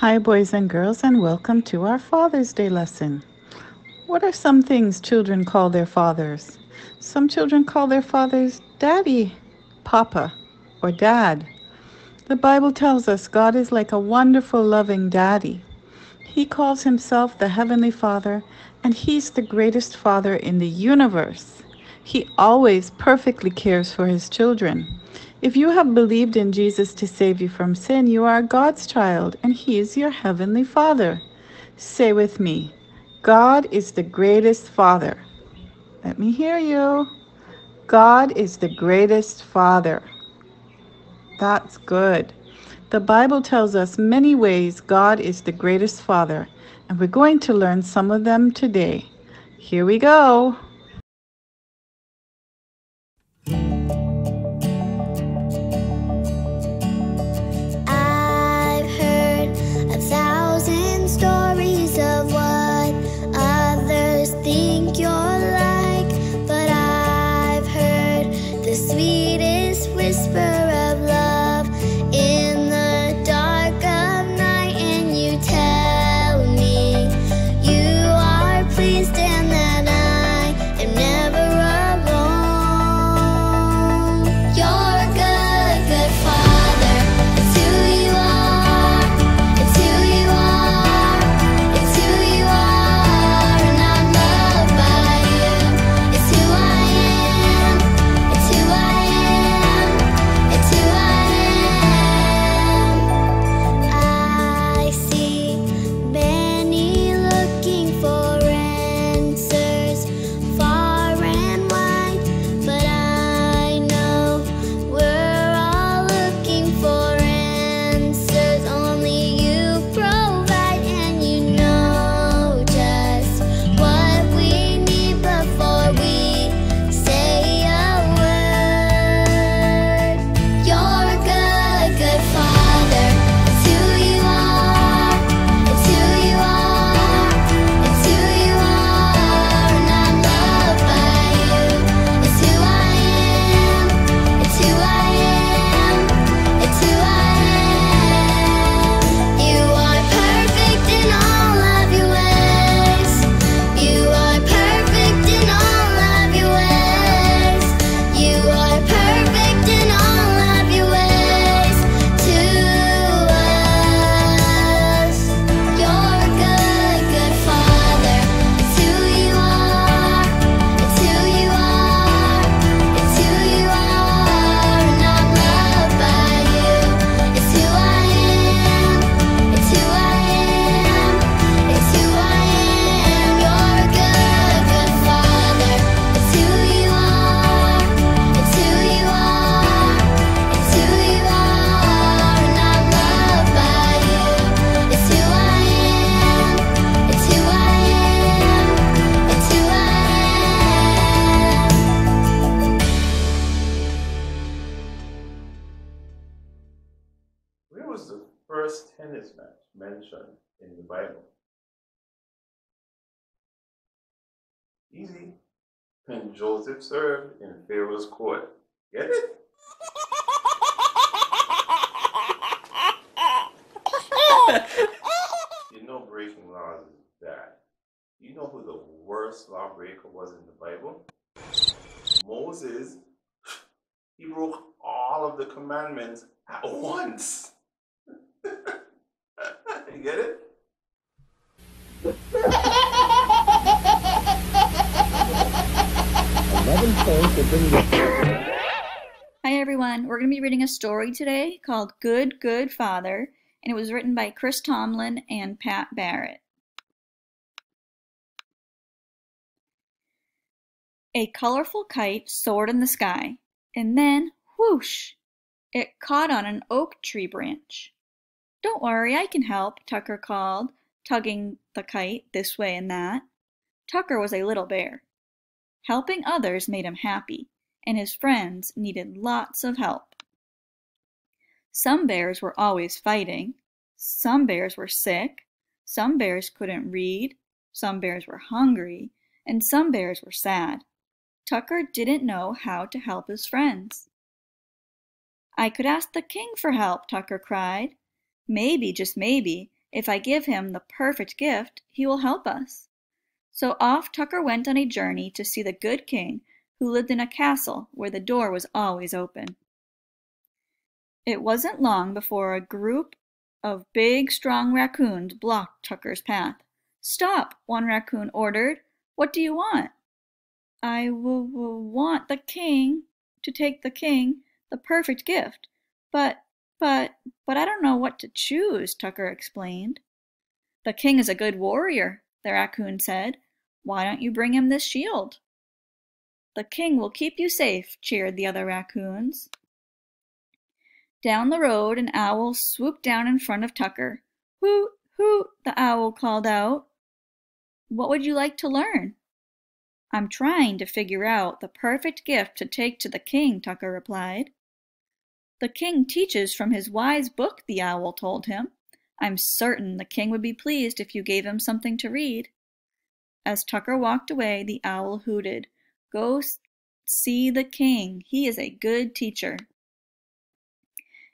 Hi, boys and girls, and welcome to our Father's Day lesson. What are some things children call their fathers? Some children call their fathers daddy, papa, or dad. The Bible tells us God is like a wonderful, loving daddy. He calls himself the Heavenly Father, and He's the greatest Father in the universe. He always perfectly cares for His children. If you have believed in Jesus to save you from sin, you are God's child, and He is your Heavenly Father. Say with me, God is the greatest Father. Let me hear you. God is the greatest Father. That's good. The Bible tells us many ways God is the greatest Father, and we're going to learn some of them today. Here we go. When Joseph served in Pharaoh's court. Get it? you know breaking laws is bad. You know who the worst lawbreaker was in the Bible? Moses. He broke all of the commandments at once. You get it? Hi everyone, we're going to be reading a story today called Good Good Father, and it was written by Chris Tomlin and Pat Barrett. A colorful kite soared in the sky, and then, whoosh, it caught on an oak tree branch. "Don't worry, I can help," Tucker called, tugging the kite this way and that. Tucker was a little bear. Helping others made him happy, and his friends needed lots of help. Some bears were always fighting. Some bears were sick. Some bears couldn't read. Some bears were hungry. And some bears were sad. Tucker didn't know how to help his friends. I could ask the king for help, Tucker cried. Maybe, just maybe, If I give him the perfect gift, he will help us. So off Tucker went on a journey to see the good king who lived in a castle where the door was always open. It wasn't long before a group of big, strong raccoons blocked Tucker's path. Stop, one raccoon ordered. What do you want? I w- w- want the king to take the king the perfect gift. But, but, but I don't know what to choose, Tucker explained. The king is a good warrior, the raccoon said. Why don't you bring him this shield? The king will keep you safe, cheered the other raccoons. Down the road, an owl swooped down in front of Tucker. Hoot, hoot, the owl called out. What would you like to learn? I'm trying to figure out the perfect gift to take to the king, Tucker replied. The king teaches from his wise book, the owl told him. I'm certain the king would be pleased if you gave him something to read. As Tucker walked away, the owl hooted, Go see the king. He is a good teacher.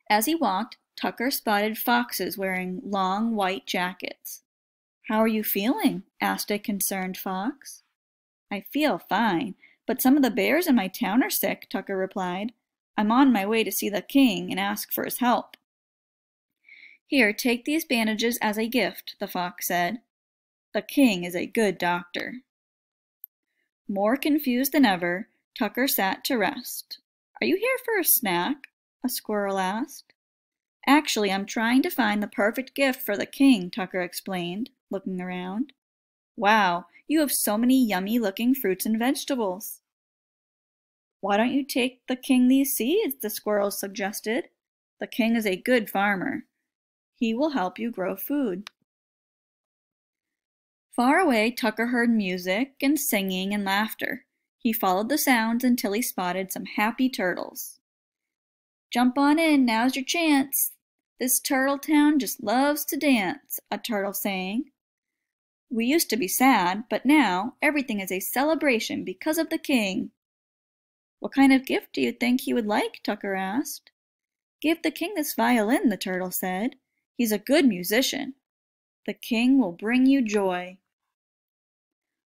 As he walked, Tucker spotted foxes wearing long white jackets. How are you feeling? asked a concerned fox. I feel fine, but some of the bears in my town are sick, Tucker replied. I'm on my way to see the king and ask for his help. Here, take these bandages as a gift, the fox said. The king is a good doctor. More confused than ever, Tucker sat to rest. Are you here for a snack? a squirrel asked. Actually, I'm trying to find the perfect gift for the king, Tucker explained, looking around. Wow, you have so many yummy looking fruits and vegetables. Why don't you take the king these seeds? the squirrel suggested. The king is a good farmer. He will help you grow food. Far away, Tucker heard music and singing and laughter. He followed the sounds until he spotted some happy turtles. Jump on in, now's your chance. This turtle town just loves to dance, a turtle sang. We used to be sad, but now everything is a celebration because of the king. What kind of gift do you think he would like? Tucker asked. Give the king this violin, the turtle said. He's a good musician. The king will bring you joy.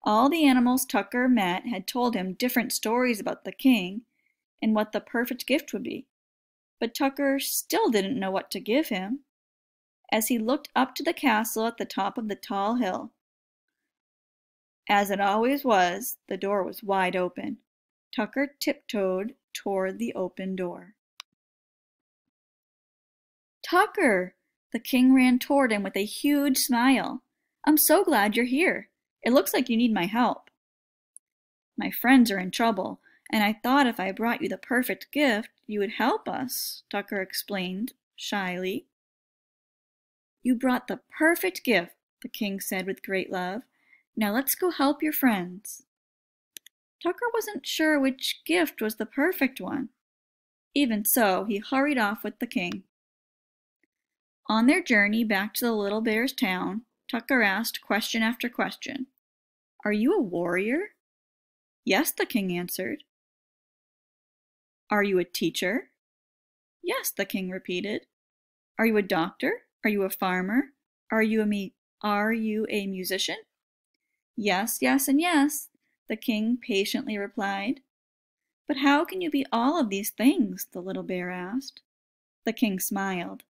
All the animals Tucker met had told him different stories about the king and what the perfect gift would be. But Tucker still didn't know what to give him. As he looked up to the castle at the top of the tall hill, as it always was, the door was wide open. Tucker tiptoed toward the open door. Tucker! The king ran toward him with a huge smile. I'm so glad you're here. It looks like you need my help. My friends are in trouble, and I thought if I brought you the perfect gift, you would help us, Tucker explained shyly. You brought the perfect gift, the king said with great love. Now let's go help your friends. Tucker wasn't sure which gift was the perfect one. Even so, he hurried off with the king. On their journey back to the little bear's town, Tucker asked question after question. Are you a warrior? Yes, the king answered. Are you a teacher? Yes, the king repeated. Are you a doctor? Are you a farmer? Are you a me are you a musician? Yes, yes, and yes, the king patiently replied. But how can you be all of these things? the little bear asked. The king smiled.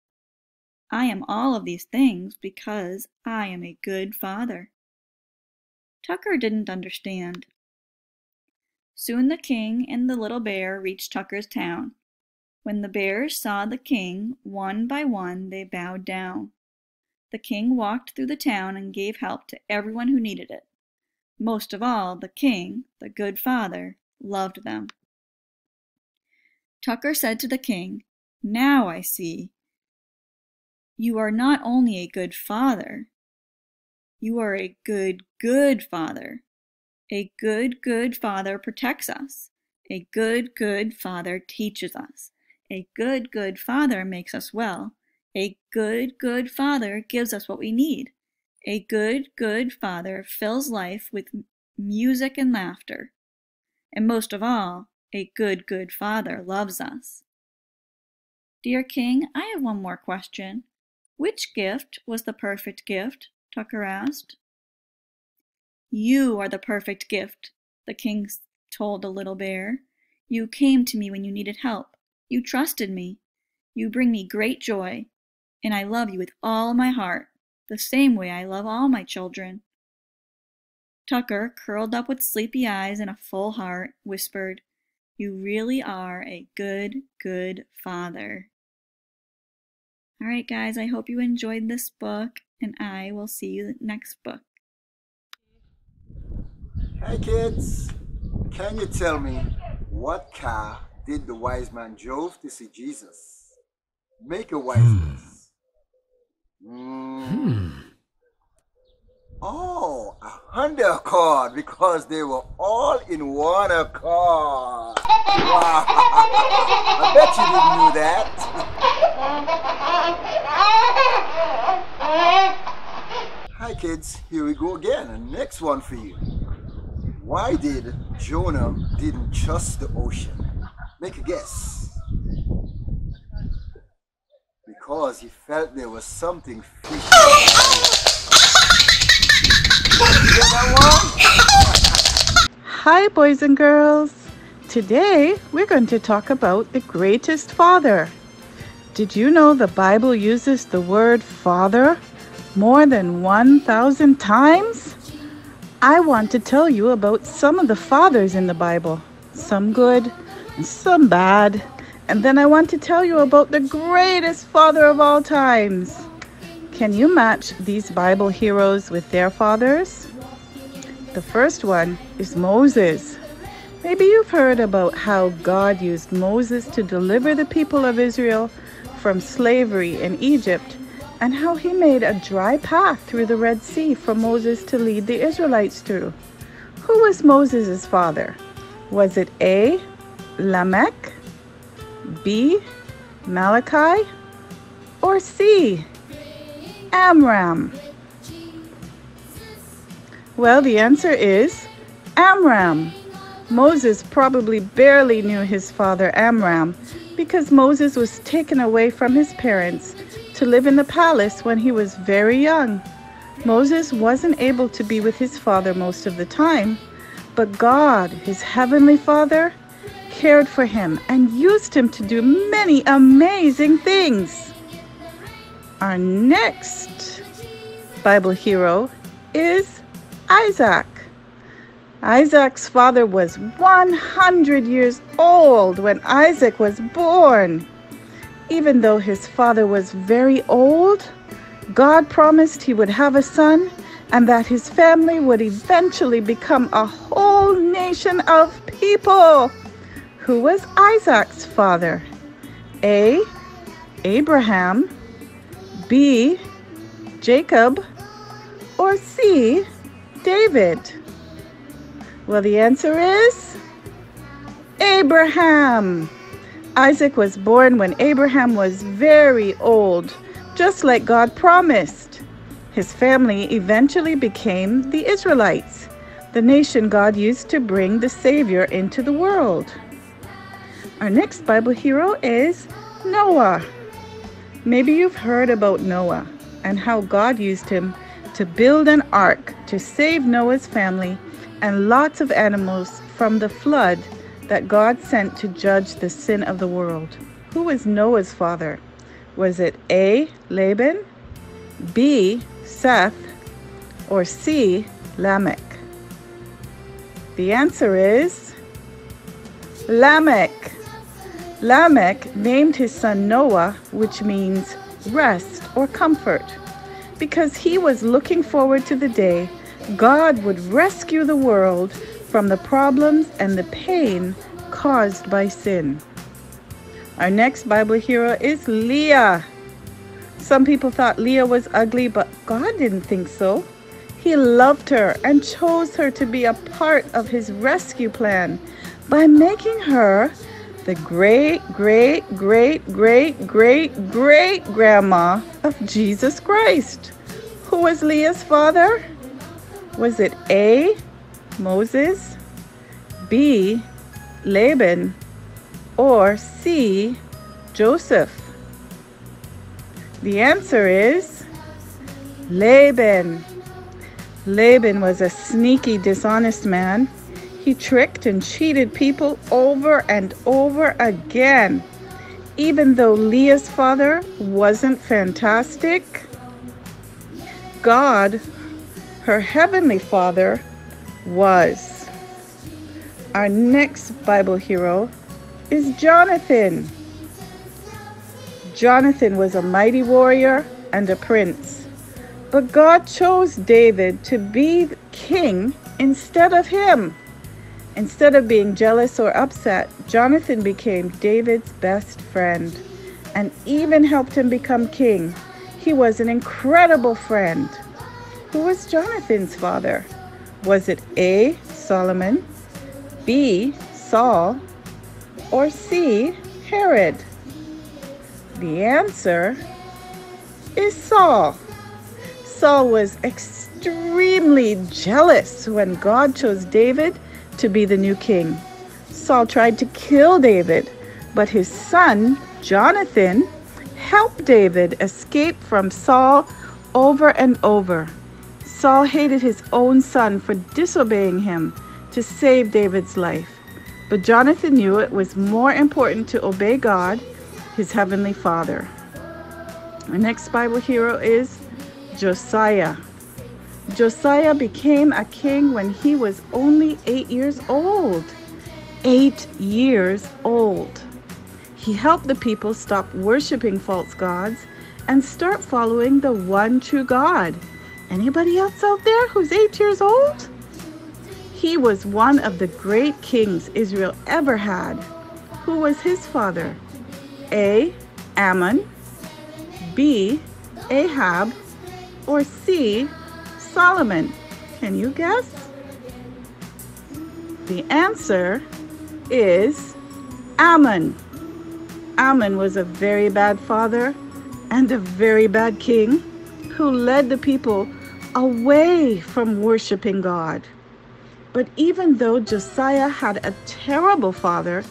I am all of these things because I am a good father. Tucker didn't understand. Soon the king and the little bear reached Tucker's town. When the bears saw the king, one by one they bowed down. The king walked through the town and gave help to everyone who needed it. Most of all, the king, the good father, loved them. Tucker said to the king, Now I see. You are not only a good father, you are a good, good father. A good, good father protects us. A good, good father teaches us. A good, good father makes us well. A good, good father gives us what we need. A good, good father fills life with music and laughter. And most of all, a good, good father loves us. Dear King, I have one more question. Which gift was the perfect gift? Tucker asked. You are the perfect gift, the king told the little bear. You came to me when you needed help. You trusted me. You bring me great joy, and I love you with all my heart, the same way I love all my children. Tucker, curled up with sleepy eyes and a full heart, whispered, You really are a good, good father. All right, guys, I hope you enjoyed this book, and I will see you next book. Hey, kids. Can you tell me what car did the wise man drove to see Jesus? Make a wise Hmm. guess. Mm. Hmm. Oh, a Honda Accord because they were all in one accord. Wow. I bet you didn't know that. Hi kids, here we go again. Next one for you. Why did Jonah didn't trust the ocean? Make a guess. Because he felt there was something fishy. Hi, boys and girls. Today we're going to talk about the greatest father. Did you know the Bible uses the word father more than 1,000 times? I want to tell you about some of the fathers in the Bible, some good and some bad. And then I want to tell you about the greatest father of all times. Can you match these Bible heroes with their fathers? The first one is Moses. Maybe you've heard about how God used Moses to deliver the people of Israel from slavery in Egypt and how he made a dry path through the Red Sea for Moses to lead the Israelites through. Who was Moses' father? Was it A. Lamech, B. Malachi, or C. Amram? Well, the answer is Amram. Moses probably barely knew his father Amram because Moses was taken away from his parents to live in the palace when he was very young. Moses wasn't able to be with his father most of the time, but God, his heavenly father, cared for him and used him to do many amazing things. Our next Bible hero is Isaac. Isaac's father was 100 years old when Isaac was born. Even though his father was very old, God promised he would have a son and that his family would eventually become a whole nation of people. Who was Isaac's father? A. Abraham, B. Jacob, or C. David? Well, the answer is Abraham. Isaac was born when Abraham was very old, just like God promised. His family eventually became the Israelites, the nation God used to bring the Savior into the world. Our next Bible hero is Noah. Maybe you've heard about Noah and how God used him to build an ark to save Noah's family and lots of animals from the flood that God sent to judge the sin of the world. Who was Noah's father? Was it A. Laban, B. Seth, or C. Lamech? The answer is Lamech. Lamech named his son Noah, which means rest or comfort, because he was looking forward to the day God would rescue the world from the problems and the pain caused by sin. Our next Bible hero is Leah. Some people thought Leah was ugly, but God didn't think so. He loved her and chose her to be a part of his rescue plan by making her the great, great, great, great, great, great grandma of Jesus Christ. Who was Leah's father? Was it A. Moses, B. Laban, or C. Joseph? The answer is Laban. Laban was a sneaky, dishonest man. He tricked and cheated people over and over again. Even though Leah's father wasn't fantastic, God, her heavenly father, was. Our next Bible hero is Jonathan. Jonathan was a mighty warrior and a prince. But God chose David to be king instead of him. Instead of being jealous or upset, Jonathan became David's best friend and even helped him become king. He was an incredible friend. Who was Jonathan's father? Was it A. Solomon, B. Saul, or C. Herod? The answer is Saul. Saul was extremely jealous when God chose David to be the new king. Saul tried to kill David, but his son, Jonathan, helped David escape from Saul over and over. Saul hated his own son for disobeying him to save David's life. But Jonathan knew it was more important to obey God, his heavenly Father. Our next Bible hero is Josiah. Josiah became a king when he was only eight years old. Eight years old. He helped the people stop worshiping false gods and start following the one true God. Anybody else out there who's eight years old? He was one of the great kings Israel ever had. Who was his father? A. Amon, B. Ahab, or C. Solomon? Can you guess? The answer is Amon. Amon was a very bad father and a very bad king who led the people away from worshiping God. But even though Josiah had a terrible father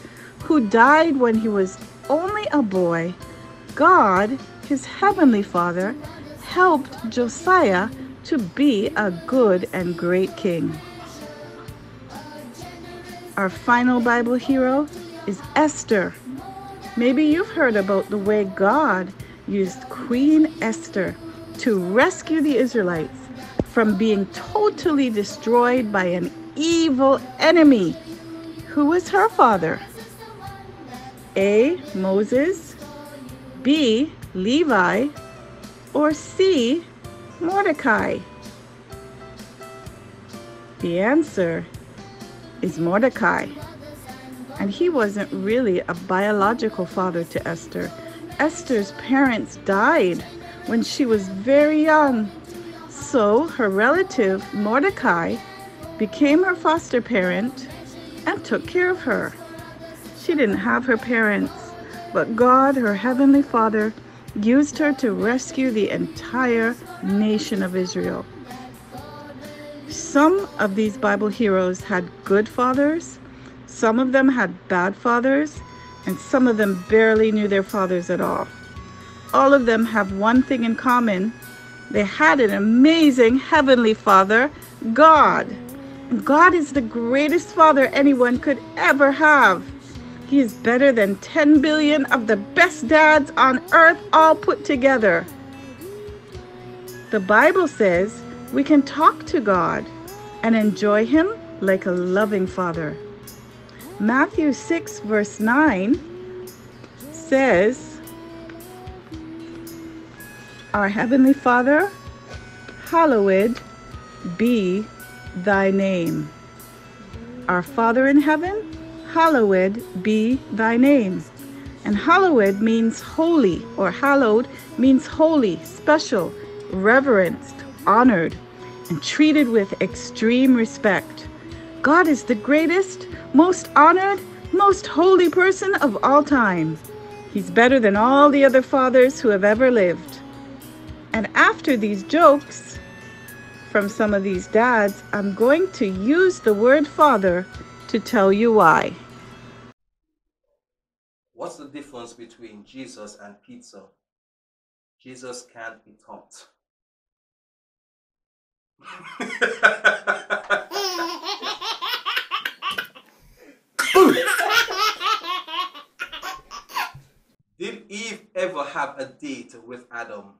who died when he was only a boy, God, his heavenly father, helped Josiah to be a good and great king. Our final Bible hero is Esther. Maybe you've heard about the way God used Queen Esther to rescue the Israelites from being totally destroyed by an evil enemy. Who was her father? A. Moses, B. Levi, or C. Mordecai? The answer is Mordecai. And he wasn't really a biological father to Esther. Esther's parents died when she was very young. So her relative Mordecai became her foster parent and took care of her. She didn't have her parents, but God, her heavenly Father, used her to rescue the entire nation of Israel. Some of these Bible heroes had good fathers, some of them had bad fathers, and some of them barely knew their fathers at all. All of them have one thing in common they had an amazing heavenly father, God. God is the greatest father anyone could ever have. He is better than 10 billion of the best dads on earth all put together. The Bible says we can talk to God and enjoy Him like a loving father. Matthew 6, verse 9 says, Our Heavenly Father, hallowed be thy name. Our Father in heaven, hallowed be thy name. And hallowed means holy, or hallowed means holy, special, reverenced, honored, and treated with extreme respect. God is the greatest, most honored, most holy person of all time. He's better than all the other fathers who have ever lived. And after these jokes, from some of these dads, I'm going to use the word father to tell you why. What's the difference between Jesus and pizza? Jesus can't be taught. Did Eve ever have a date with Adam?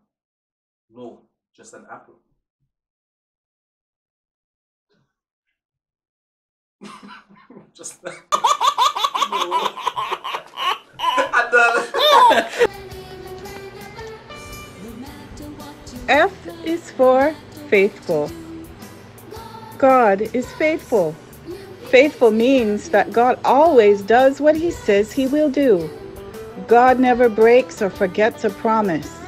No, just an apple. just done. F is for faithful. God is faithful. Faithful means that God always does what he says he will do. God never breaks or forgets a promise.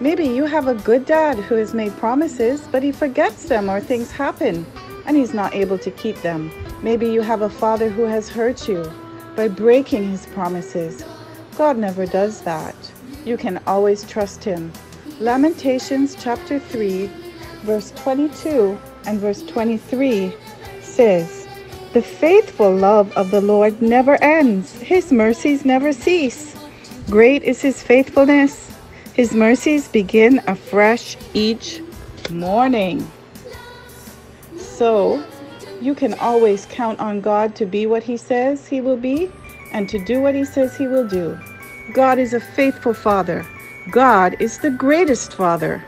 Maybe you have a good dad who has made promises, but he forgets them or things happen and he's not able to keep them. Maybe you have a father who has hurt you by breaking his promises. God never does that. You can always trust him. Lamentations chapter 3, verse 22 and verse 23 says, The faithful love of the Lord never ends, his mercies never cease. Great is his faithfulness. His mercies begin afresh each morning. So, you can always count on God to be what he says he will be and to do what he says he will do. God is a faithful father. God is the greatest father.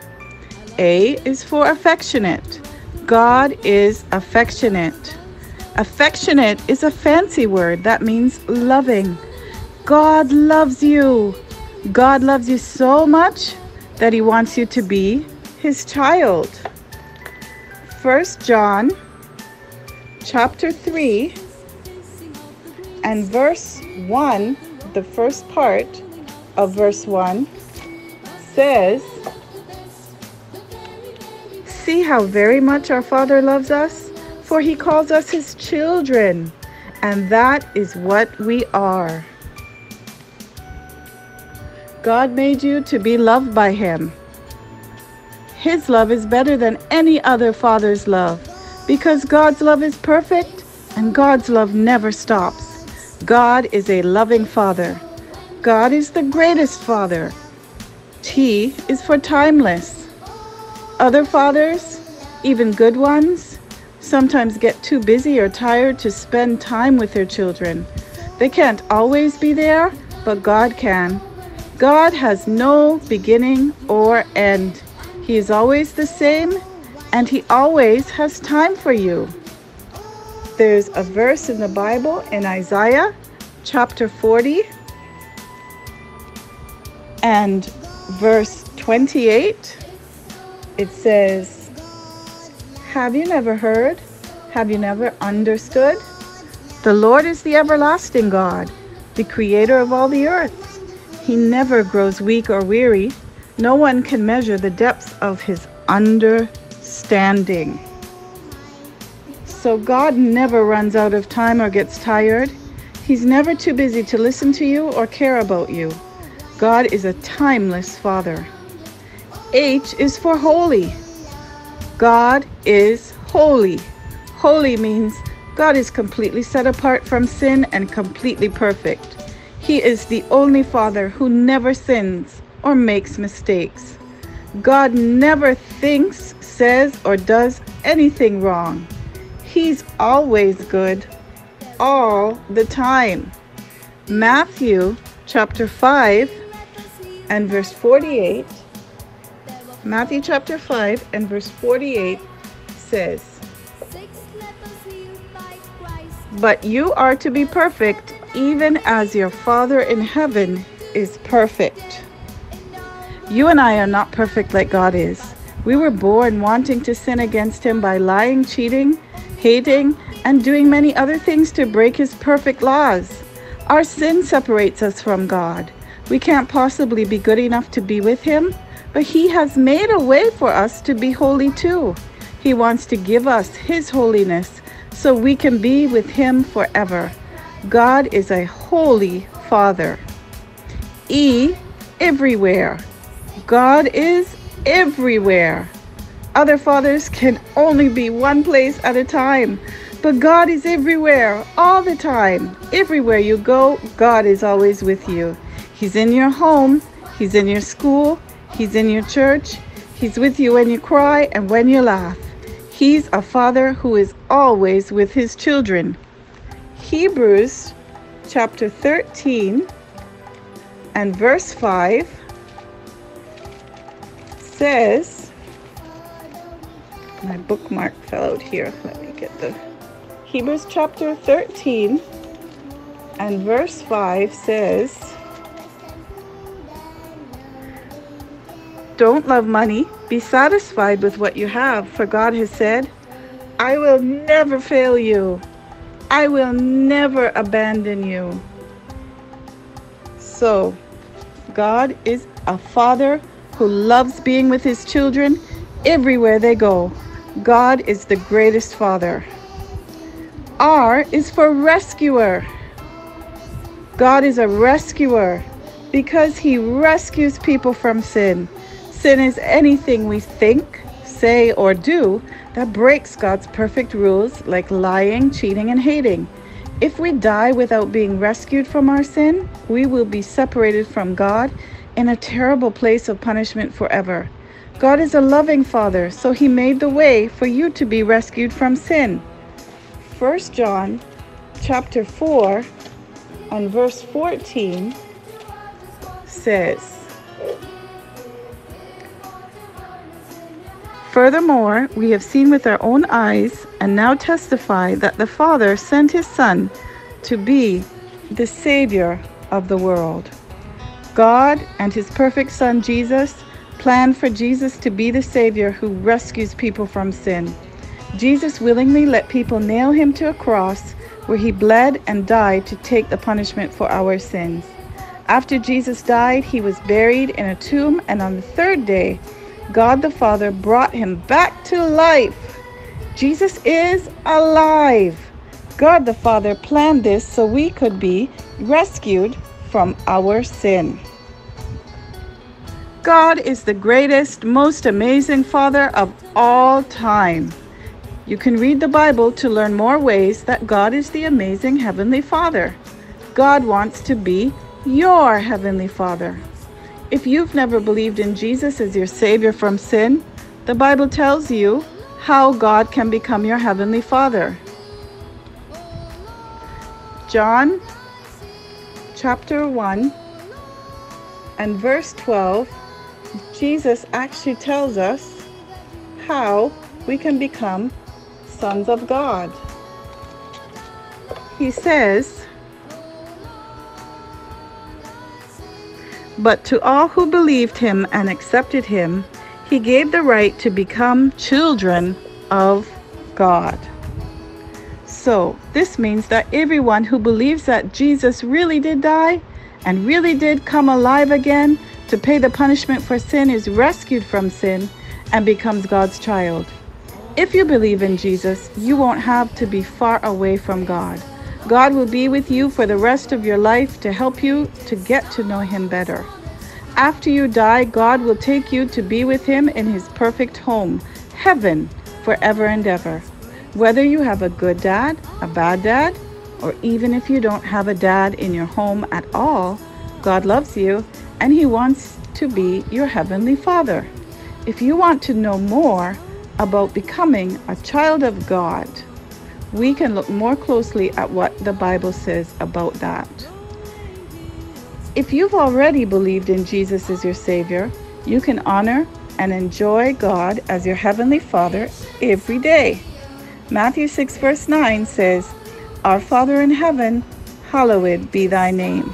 A is for affectionate. God is affectionate. Affectionate is a fancy word that means loving. God loves you. God loves you so much that he wants you to be his child. 1 John chapter 3 and verse 1, the first part of verse 1 says, See how very much our Father loves us, for he calls us his children, and that is what we are. God made you to be loved by him. His love is better than any other father's love because God's love is perfect and God's love never stops. God is a loving father. God is the greatest father. T is for timeless. Other fathers, even good ones, sometimes get too busy or tired to spend time with their children. They can't always be there, but God can. God has no beginning or end. He is always the same and He always has time for you. There's a verse in the Bible in Isaiah chapter 40 and verse 28. It says, Have you never heard? Have you never understood? The Lord is the everlasting God, the creator of all the earth. He never grows weak or weary. No one can measure the depths of his understanding. So God never runs out of time or gets tired. He's never too busy to listen to you or care about you. God is a timeless Father. H is for holy. God is holy. Holy means God is completely set apart from sin and completely perfect. He is the only Father who never sins or makes mistakes. God never thinks, says, or does anything wrong. He's always good, all the time. Matthew chapter 5 and verse 48. Matthew chapter 5 and verse 48 says, But you are to be perfect, even as your Father in heaven is perfect. You and I are not perfect like God is. We were born wanting to sin against Him by lying, cheating, hating, and doing many other things to break His perfect laws. Our sin separates us from God. We can't possibly be good enough to be with Him, but He has made a way for us to be holy too. He wants to give us His holiness so we can be with Him forever. God is a holy Father. E, everywhere. God is everywhere. Other fathers can only be one place at a time, but God is everywhere, all the time. Everywhere you go, God is always with you. He's in your home, He's in your school, He's in your church. He's with you when you cry and when you laugh. He's a father who is always with his children. Hebrews chapter 13 and verse 5 says, my bookmark fell out here. Let me get the Hebrews chapter 13 and verse 5 says, Don't love money. Be satisfied with what you have, for God has said, I will never fail you. I will never abandon you. So, God is a father who loves being with his children everywhere they go. God is the greatest father. R is for rescuer. God is a rescuer because he rescues people from sin. Sin is anything we think, say, or do that breaks God's perfect rules, like lying, cheating, and hating. If we die without being rescued from our sin, we will be separated from God in a terrible place of punishment forever. God is a loving Father, so He made the way for you to be rescued from sin. 1 John chapter 4 and verse 14 says, Furthermore, we have seen with our own eyes and now testify that the Father sent his Son to be the Savior of the world. God and his perfect Son Jesus planned for Jesus to be the Savior who rescues people from sin. Jesus willingly let people nail him to a cross where he bled and died to take the punishment for our sins. After Jesus died, he was buried in a tomb, and on the third day, God the Father brought him back to life. Jesus is alive. God the Father planned this so we could be rescued from our sin. God is the greatest, most amazing Father of all time. You can read the Bible to learn more ways that God is the amazing Heavenly Father. God wants to be your Heavenly Father. If you've never believed in Jesus as your Savior from sin, the Bible tells you how God can become your Heavenly Father. John chapter 1 and verse 12, Jesus actually tells us how we can become sons of God. He says, But to all who believed him and accepted him, he gave the right to become children of God. So, this means that everyone who believes that Jesus really did die and really did come alive again to pay the punishment for sin is rescued from sin and becomes God's child. If you believe in Jesus, you won't have to be far away from God. God will be with you for the rest of your life to help you to get to know Him better. After you die, God will take you to be with Him in His perfect home, heaven, forever and ever. Whether you have a good dad, a bad dad, or even if you don't have a dad in your home at all, God loves you and He wants to be your Heavenly Father. If you want to know more about becoming a child of God, we can look more closely at what the Bible says about that. If you've already believed in Jesus as your Savior, you can honor and enjoy God as your Heavenly Father every day. Matthew 6, verse 9 says, Our Father in heaven, hallowed be thy name.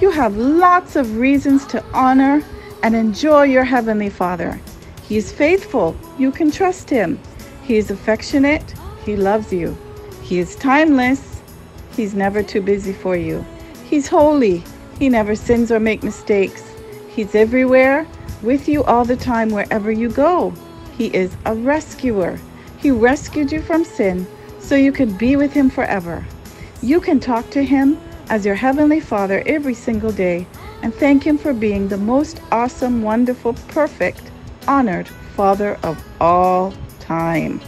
You have lots of reasons to honor and enjoy your Heavenly Father. He is faithful. You can trust Him. He is affectionate. He loves you. He is timeless. He's never too busy for you. He's holy. He never sins or makes mistakes. He's everywhere, with you all the time, wherever you go. He is a rescuer. He rescued you from sin so you could be with Him forever. You can talk to Him as your Heavenly Father every single day and thank Him for being the most awesome, wonderful, perfect, honored Father of all time.